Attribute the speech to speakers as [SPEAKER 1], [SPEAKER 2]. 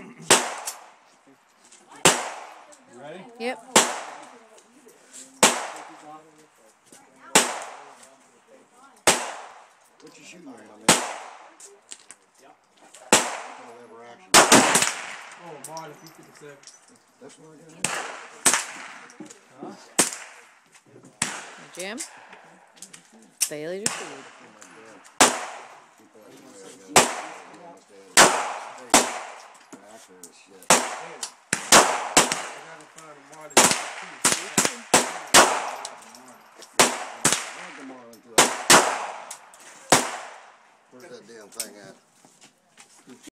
[SPEAKER 1] You ready?
[SPEAKER 2] Yep.
[SPEAKER 3] What you shooting at, my man? Kind of lever action.
[SPEAKER 1] Oh, Marlin, 357.
[SPEAKER 3] That's what I got here.
[SPEAKER 2] Jim. Bailey's your food.
[SPEAKER 3] As shit.
[SPEAKER 1] I gotta find a Marlin 352.
[SPEAKER 3] Add the Marlin to. Where's that damn thing at?